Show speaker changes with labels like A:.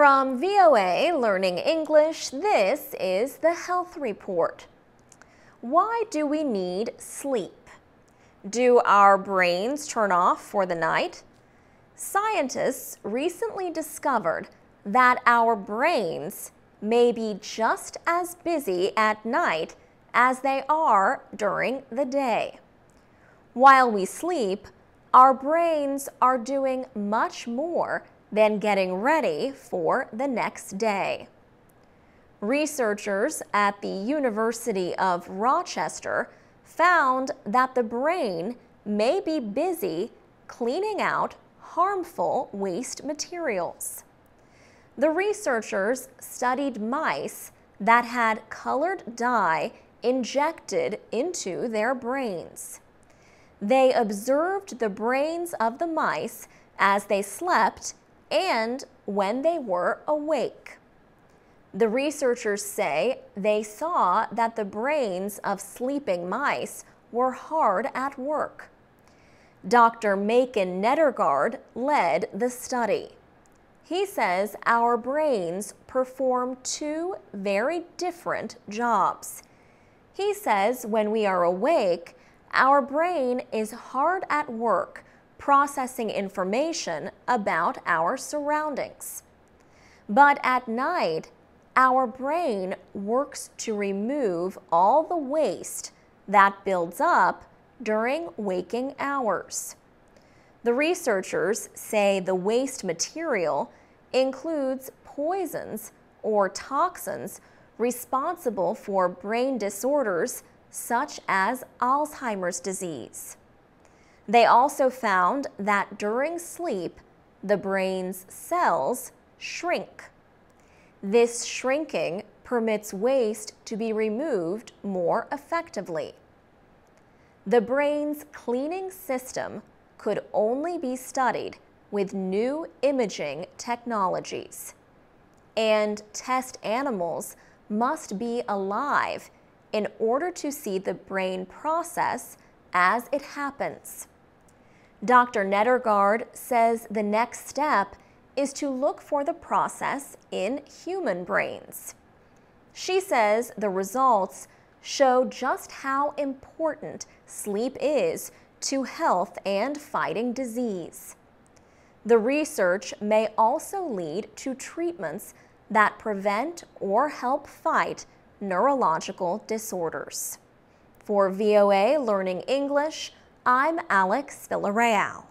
A: From VOA Learning English, this is the Health Report. Why do we need sleep? Do our brains turn off for the night? Scientists recently discovered that our brains may be just as busy at night as they are during the day. While we sleep, our brains are doing much more than getting ready for the next day. Researchers at the University of Rochester found that the brain may be busy cleaning out harmful waste materials. The researchers studied mice that had colored dye injected into their brains. They observed the brains of the mice as they slept and when they were awake. The researchers say they saw that the brains of sleeping mice were hard at work. Dr. Maiken Nedergaard led the study. He says our brains perform two very different jobs. He says when we are awake, our brain is hard at work processing information about our surroundings. But at night, our brain works to remove all the waste that builds up during waking hours. The researchers say the waste material includes poisons or toxins responsible for brain disorders such as Alzheimer's disease. They also found that during sleep, the brain's cells shrink. This shrinking permits waste to be removed more effectively. The brain's cleaning system could only be studied with new imaging technologies. And test animals must be alive in order to see the brain process as it happens. Dr. Nedergaard says the next step is to look for the process in human brains. She says the results show just how important sleep is to health and fighting disease. The research may also lead to treatments that prevent or help fight neurological disorders. For VOA Learning English, I'm Alex Villarreal.